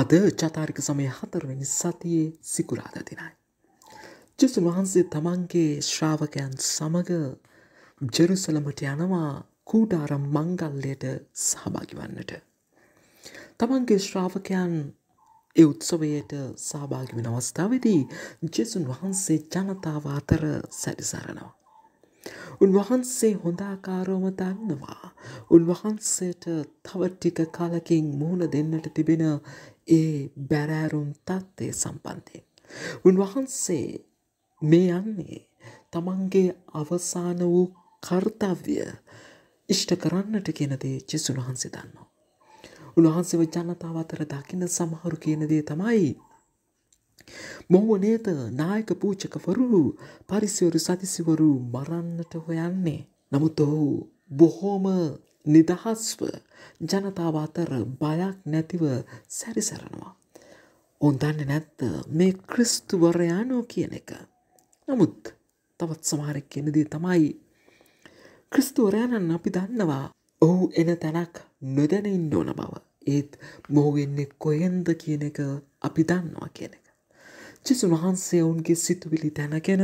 අද චතාරික සමය හතරවෙනි සතියේ සිකුරාද දිනයි. ජෙසුන් වහන්සේ තමන්ගේ ශ්‍රාවකයන් සමග ජෙරුසලමට යනවා කූඩාරම් මංගල්ලයට සහභාගි වන්නට. තමන්ගේ ශ්‍රාවකයන් ඒ උත්සවයට සහභාගි වෙන අවස්ථාවේදී ජෙසුන් වහන්සේ ජනතාව අතර සැරිසරනවා. උන්වහන්සේ හොඳාකාරවම දන්නවා. උන්වහන්සේට තව ටික කලකින් මුහුණ දෙන්නට තිබෙන ඒ බැරෑරුම් තත්ත්වය සම්බන්ධයෙන්. උන්වහන්සේ මේ යන්නේ තමන්ගේ අවසාන වූ කර්තව්‍ය ඉෂ්ට කරන්නට කියනදේ ජෙසුන් වහන්සේ දන්නවා. උන්වහන්සේව ජනතාව අතර දකින සමහරු කියන දේ තමයි මොහුව නේද නායක පූජකවරු පරිසිවරු සතිසිවරු මරන්නට හොයන්නේ. නමුත් ඔහු බොහෝම නිදහස්ව ජනතාව අතර බයක් නැතිව සැරිසරනවා. ඔවුන් දන්නේ නැත්ත මේ ක්‍රිස්තුවරයානෝ කියන එක. නමුත් තවත් සමහරෙක් කියනදී තමයි ක්‍රිස්තුවරයාණන් අපි දන්නවා ඔහු එන තැනක් නොදැන ඉන්න ඕන බව. ඒත් මොහු එන්නේ කොහෙන්ද කියන එක අපි දන්නවා කියන එක. ජෙසුන් වහන්සේ ඔවුන්ගේ සිතුවිලි දැනගෙන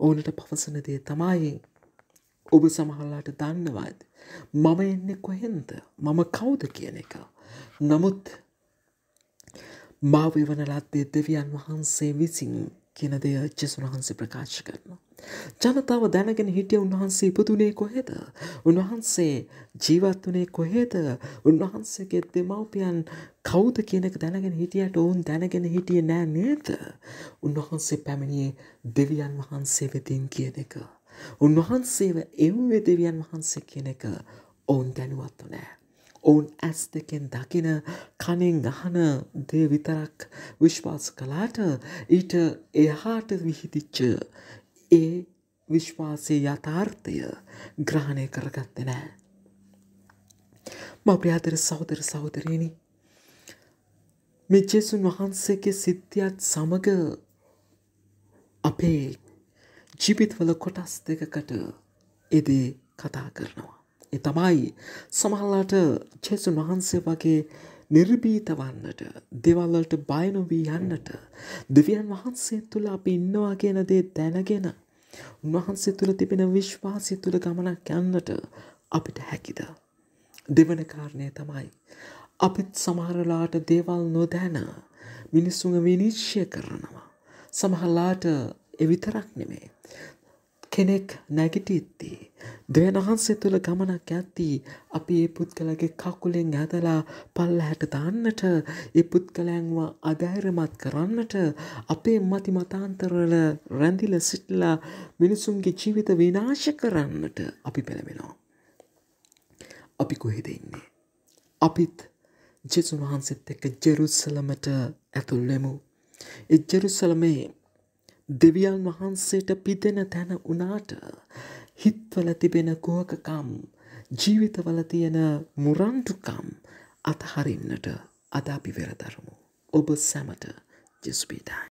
ඕනට පවසන දේ තමයි ඔබ සමහරලාට දන්නවාද මම එන්නේ කොහෙන්ද මම කවුද කියන එක. නමුත් මාව වන ලද්දේ දෙවියන් වහන්සේ විසින් කියන දෙය ජෙසුන් වහන්සේ ප්‍රකාශ කරනවා. ජනතාව දැනගෙන හිටිය උන්වහන්සේ ඉපදුනේ කොහෙද? උන්වහන්සේ ජීවත් වුණේ කොහෙද? උන්වහන්සේගේ දෙමව්පියන් කවුද කියන එක දැනගෙන හිටියට ඔවුන් දැනගෙන හිටියේ නෑ නේද? උන්වහන්සේ පැමිණියේ දෙවියන් වහන්සේ වෙතින් කියන එක. උන්වහන්සේව එව්වේ දෙවියන් වහන්සේ කියන එක ඔවුන් දැනුවත්ව නෑ. ඔවුන් ඇස් දෙකෙන් දකින කනෙන් අහන දේ විතරක් විශ්වාස කලාට ඊට එහාට විහිදිච්ච ඒ විශ්වාසය යථාර්ථය ග්‍රහණය කරගත්ත නෑ. මප්‍රියාදර සහෝදර සහෝදරයනි මේ ජෙසුන් වහන්සේගේ සිද්ධියත් සමග අපේ ජීවිතවල කොටස් දෙකකට එදේ කතා කරනවා. ඒ තමයි සමහරලාට ජෙසුන් වහන්සේ වගේ නිර්භීත වන්නට දෙවල්වලට බය නොවී යන්නට දෙවියන් වහන්සේ තුළ අපි ඉන්නවා කියන දේ දැනගෙන උන්වහන්සේ තුළ තිබෙන විශ්වාසය තුළ ගමනක් යන්නට අපිට හැකිද? දෙවන කාරණය තමයි අපිත් සමහරලාට දේවල් නොදැන මිනිස්සුන් විනිශ්චය කරනවා. සමහරලාට එවිතරක් නෙමේ කෙනෙක් නැගිටිද්දී දෙවියන් වහන්සේ තුළ ගමනක් යද්දී අපි ඒ පුද්ගලගේ කකුලෙන් ඇදලා පල්ලහැට දාන්නට ඒ පුද්ගලයන්ව අධෛර්යමත් කරන්නට අපේ මති මතාන්තරවල රැඳිලා සිටලා මිනිසුන්ගේ ජීවිත විනාශ කරන්නට අපි පෙළඹෙනවා. අපි කොහෙද ඉන්නේ? අපිත් ජෙසුන් වහන්සේත් එක්ක ජෙරුසලමට ඇතුල් වෙමු. ඒ ජෙරුසලමේ දෙවියන් වහන්සේට පිදෙන තැන වනාට හිත්වල තිබෙන කුවකකම් ජීවිතවල තියෙන මුරන්ටුකම් අතහරින්නට අද අපි වෙරදරමු. ඔබ සැමට ජෙස්පීටයි.